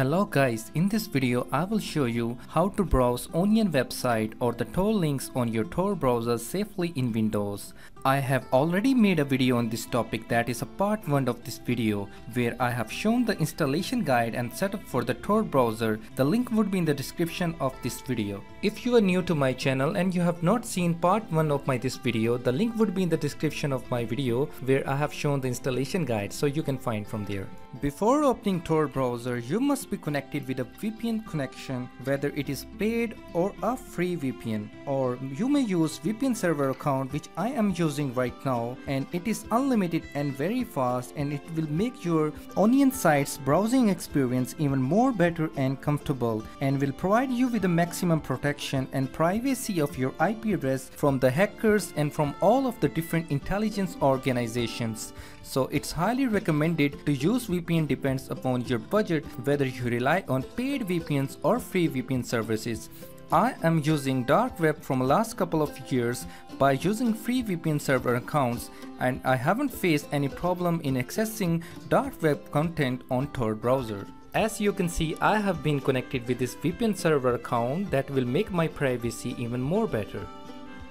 Hello guys, in this video I will show you how to browse Onion website or the Tor links on your Tor browser safely in Windows. I have already made a video on this topic that is a part 1 of this video where I have shown the installation guide and setup for the Tor browser. The link would be in the description of this video. If you are new to my channel and you have not seen part 1 of my this video, the link would be in the description of my video where I have shown the installation guide so you can find from there. Before opening Tor browser, you must be connected with a VPN connection whether it is paid or a free VPN or you may use VPN server account which I am using using right now and it is unlimited and very fast and it will make your Onion site's browsing experience even more better and comfortable and will provide you with the maximum protection and privacy of your IP address from the hackers and from all of the different intelligence organizations. So it's highly recommended to use VPN depends upon your budget whether you rely on paid VPNs or free VPN services. I am using dark web from last couple of years by using free VPN server accounts and I haven't faced any problem in accessing dark web content on Tor browser. As you can see, I have been connected with this VPN server account that will make my privacy even more better.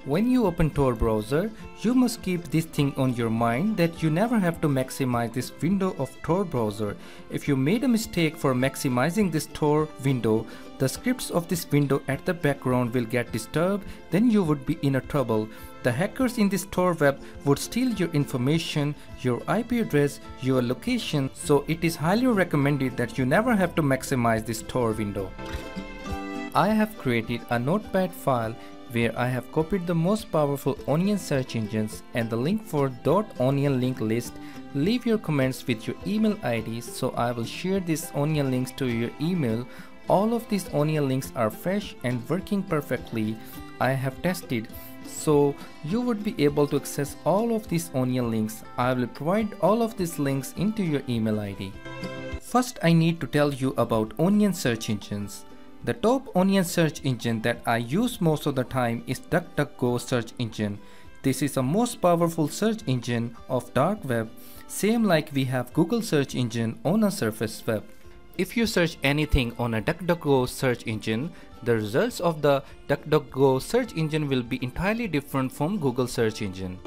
When you open Tor browser, you must keep this thing on your mind that you never have to maximize this window of Tor browser. If you made a mistake for maximizing this Tor window, the scripts of this window at the background will get disturbed, then you would be in a trouble. The hackers in this Tor web would steal your information, your IP address, your location, so it is highly recommended that you never have to maximize this Tor window. I have created a notepad file where I have copied the most powerful Onion search engines and the link for .onion link list. Leave your comments with your email ID so I will share these Onion links to your email. All of these Onion links are fresh and working perfectly. I have tested so you would be able to access all of these Onion links. I will provide all of these links into your email ID. First I need to tell you about Onion search engines. The top onion search engine that I use most of the time is DuckDuckGo search engine. This is the most powerful search engine of dark web, same like we have Google search engine on a surface web. If you search anything on a DuckDuckGo search engine, the results of the DuckDuckGo search engine will be entirely different from Google search engine.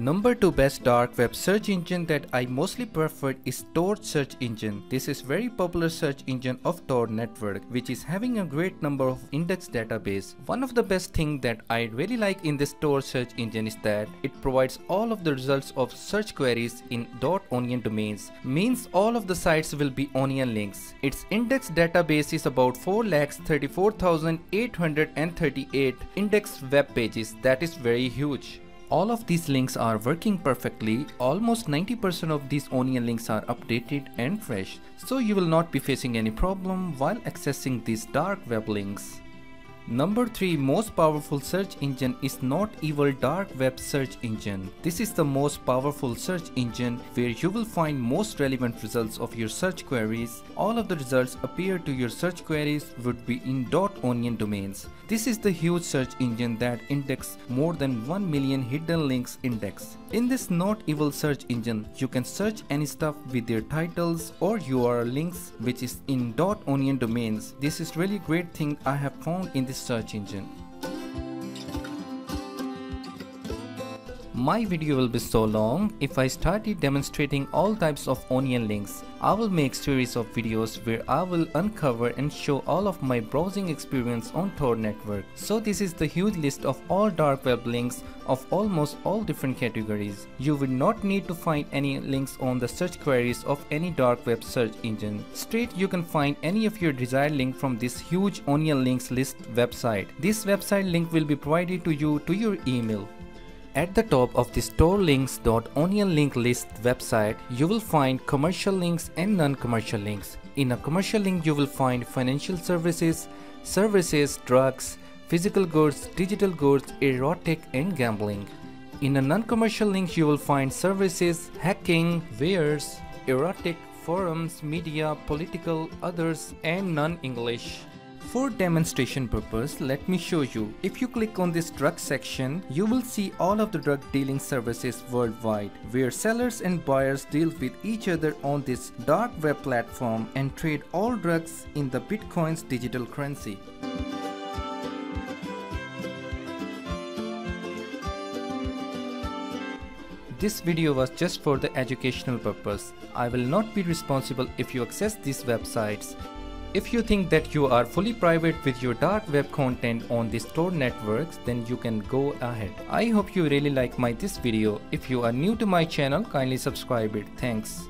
Number 2 best dark web search engine that I mostly prefer is Tor search engine. This is very popular search engine of Tor network which is having a great number of index database. One of the best thing that I really like in this Tor search engine is that it provides all of the results of search queries in .onion domains. Means all of the sites will be onion links. Its index database is about 4,34,838 index web pages. That is very huge. All of these links are working perfectly. Almost 90% of these onion links are updated and fresh. So you will not be facing any problem while accessing these dark web links. Number 3 most powerful search engine is Not Evil Dark Web Search Engine. This is the most powerful search engine where you will find most relevant results of your search queries. All of the results appear to your search queries would be in .onion domains. This is the huge search engine that index more than 1 million hidden links index. In this Not Evil search engine, you can search any stuff with their titles or URL links which is in .onion domains. This is really great thing I have found in this search engine. My video will be so long if I started demonstrating all types of onion links. I will make series of videos where I will uncover and show all of my browsing experience on Tor network. So this is the huge list of all dark web links of almost all different categories. You will not need to find any links on the search queries of any dark web search engine. Straight you can find any of your desired link from this huge onion links list website. This website link will be provided to you to your email. At the top of the storelinks.onion link list website, you will find commercial links and non-commercial links. In a commercial link, you will find financial services, services, drugs, physical goods, digital goods, erotic and gambling. In a non-commercial link, you will find services, hacking, wares, erotic, forums, media, political, others and non-English. For demonstration purpose, let me show you. If you click on this drug section, you will see all of the drug dealing services worldwide, where sellers and buyers deal with each other on this dark web platform and trade all drugs in the Bitcoin's digital currency. This video was just for the educational purpose. I will not be responsible if you access these websites. If you think that you are fully private with your dark web content on the Tor networks, then you can go ahead. I hope you really like my this video. If you are new to my channel, kindly subscribe it. Thanks.